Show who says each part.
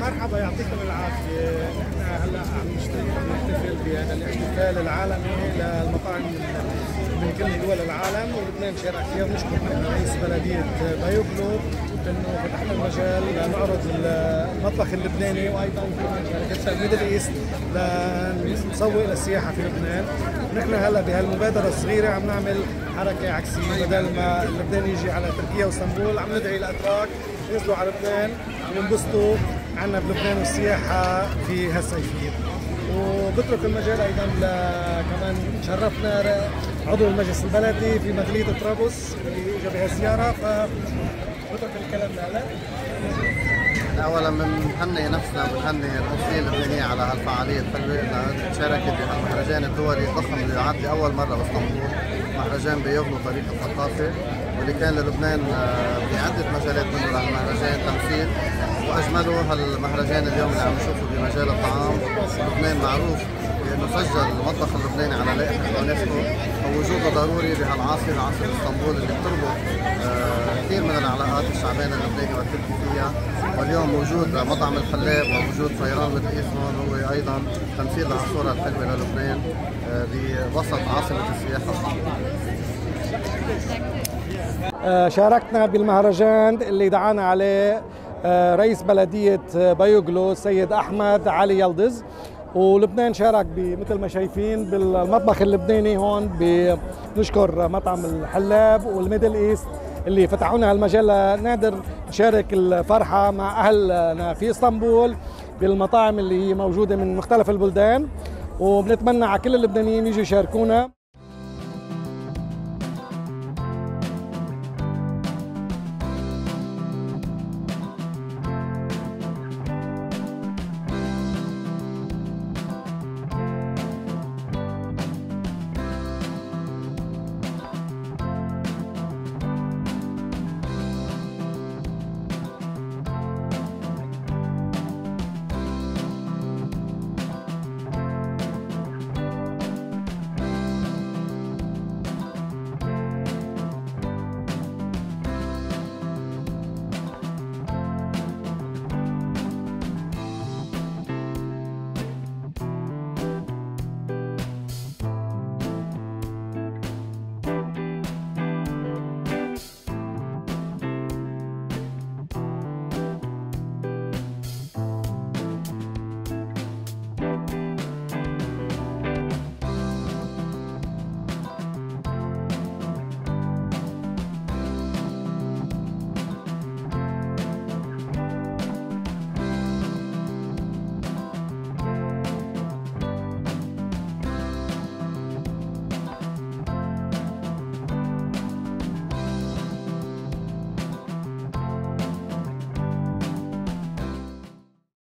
Speaker 1: مرحبا يعطيكم العافية. نحن هلا عم نشترك عم نحتفل بهذا الاحتفال العالمي للمطاعم من كل دول العالم. ولبنان شارك فيها ونشكر رئيس بلدية بايوغلو إنه فتح المجال لنعرض المطبخ اللبناني. وأيضا شركة Middle East لنسوق للسياحة في لبنان. نحن هلا بهالمبادرة الصغيرة عم نعمل حركة عكسية. بدل ما اللبناني يجي على تركيا وإسطنبول عم ندعي الاتراك ينزلوا على لبنان وينبسطوا عنا بلبنان والسياحة في هالصيفية. وبترك المجال أيضا كمان شرفنا عضو المجلس البلدي في مدينة طرابلس اللي اجى بهالزيارة. فبترك الكلام لهلا
Speaker 2: اولا بنهني نفسنا وبنهني القنصليه اللبنانيه على هالفعالية الحلوه إنها شاركت بهالمهرجان الدولي الضخم اللي يعد لاول مرة بإسطنبول مهرجان بيغلو طريق الثقافه واللي كان للبنان بعده مجالات منه لهالمهرجان تمثيل واجمله هالمهرجان اليوم اللي عم نشوفه بمجال الطعام. لبنان معروف بأنه سجل المطبخ اللبناني على لائحة اليونسكو ووجوده ضروري بهالعاصمة عاصمة إسطنبول اللي بتربط كثير من العلاقات الشعبين اللبناني والتركي فيها. واليوم وجود مطعم الحلاب ووجود طيران مثل هون هو أيضا تمثيل للصوره الحلوة للبنان بوسط عاصمة السياحة. اسطنبول
Speaker 1: شاركنا بالمهرجان اللي دعانا عليه رئيس بلدية بايوغلو السيد أحمد علي يلدز. ولبنان شارك مثل ما شايفين بالمطبخ اللبناني هون بنشكر مطعم الحلاب وال Middle East. اللي فتحوا لنا هالمجال نشارك الفرحة مع أهلنا في إسطنبول بالمطاعم اللي هي موجودة من مختلف البلدان وبنتمنى على كل اللبنانيين يجوا يشاركونا.